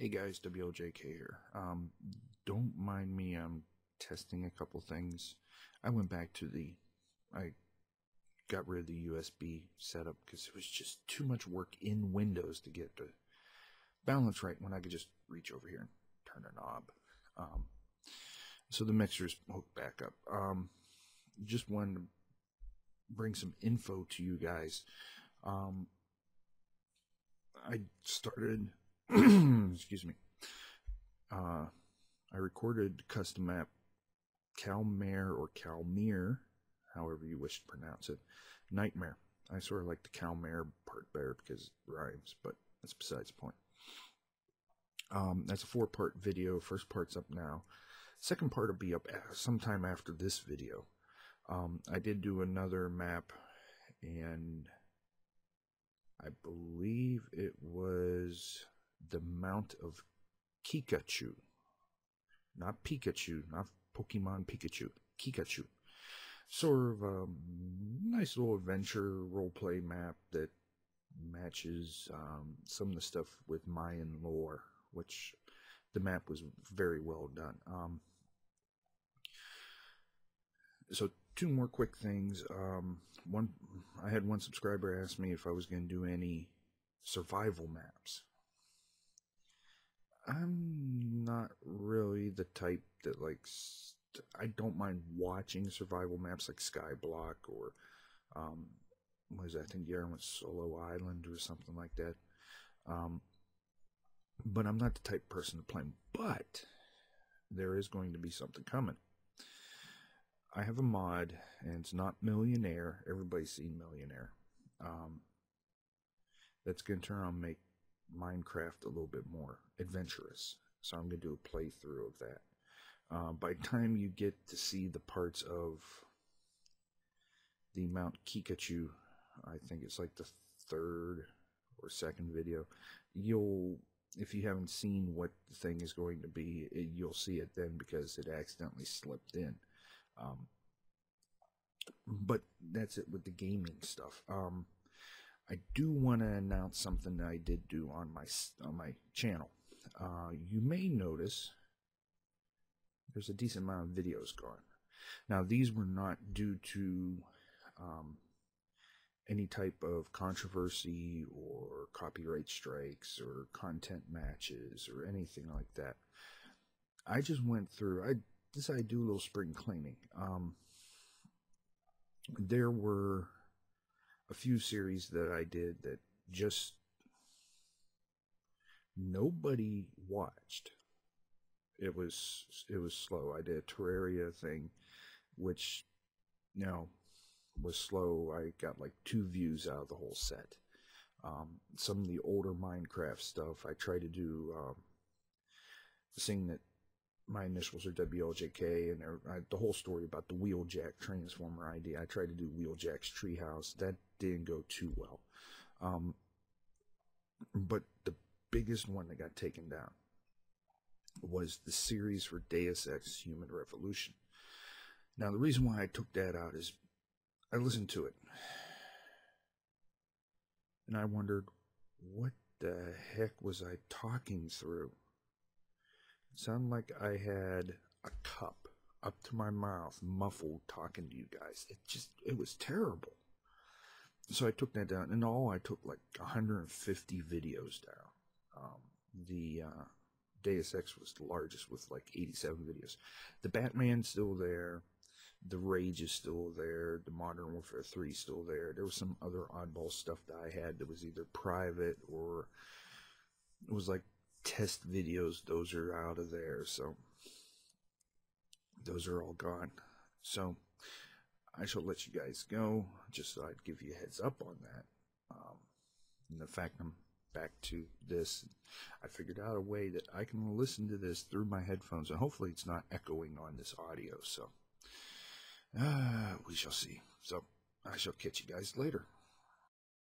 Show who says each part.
Speaker 1: Hey guys, WLJK here. Um, don't mind me. I'm testing a couple things. I went back to the. I got rid of the USB setup because it was just too much work in Windows to get the balance right when I could just reach over here and turn a knob. Um, so the mixer's hooked back up. Um, just wanted to bring some info to you guys. Um, I started excuse me. Uh, I recorded custom app Calmare or Calmere, however you wish to pronounce it, Nightmare. I sort of like the Calmare part better because it rhymes, but that's besides the point. Um, that's a four part video. First part's up now. Second part will be up sometime after this video. Um, I did do another map, and I believe it was the Mount of Kikachu. Not Pikachu, not Pokemon Pikachu. Kikachu. Sort of a nice little adventure roleplay map that matches um, some of the stuff with Mayan lore, which the map was very well done. Um, so two more quick things. Um, one, I had one subscriber ask me if I was going to do any survival maps. I'm not really the type that likes. I don't mind watching survival maps like Skyblock or um, what is that? I think Yaron went Solo Island or something like that. Um, but I'm not the type person to play. But there is going to be something coming. I have a mod, and it's not Millenaire. Everybody's seen Millenaire. Um, that's going to turn on make Minecraft a little bit more adventurous. So I'm going to do a playthrough of that. Uh, by the time you get to see the parts of the Mount Kikachu, I think it's like the third or second video, you'll, if you haven't seen what the thing is going to be, it, you'll see it then because it accidentally slipped in. Um, but that's it with the gaming stuff. Um, I do want to announce something that I did do on my on my channel. Uh, you may notice there's a decent amount of videos gone. Now these were not due to um, any type of controversy or copyright strikes or content matches or anything like that. I just went through. I decided to do a little spring cleaning. Um, there were a few series that I did that just nobody watched. It was it was slow. I did a Terraria thing, which you know was slow. I got like two views out of the whole set. Um, some of the older Minecraft stuff, I tried to do um, saying that my initials are WLJK, and I, the whole story about the Wheeljack Transformer ID. I tried to do Wheeljack's Treehouse. That didn't go too well. Um, but the biggest one that got taken down was the series for Deus Ex Human Revolution. Now, the reason why I took that out is I listened to it and I wondered, what the heck was I talking through? It sounded like I had a cup up to my mouth, muffled, talking to you guys. It just, it was terrible. So I took that down. and all, I took like 150 videos down. Um, the uh, Deus Ex was the largest with like 87 videos. The Batman's still there. The Rage is still there. The Modern Warfare 3 is still there. There was some other oddball stuff that I had that was either private or it was like test videos. Those are out of there. So those are all gone. So I shall let you guys go just so I'd give you a heads up on that. Um, and the fact I'm back to this, I figured out a way that I can listen to this through my headphones and hopefully it's not echoing on this audio. So uh, we shall see. So I shall catch you guys later.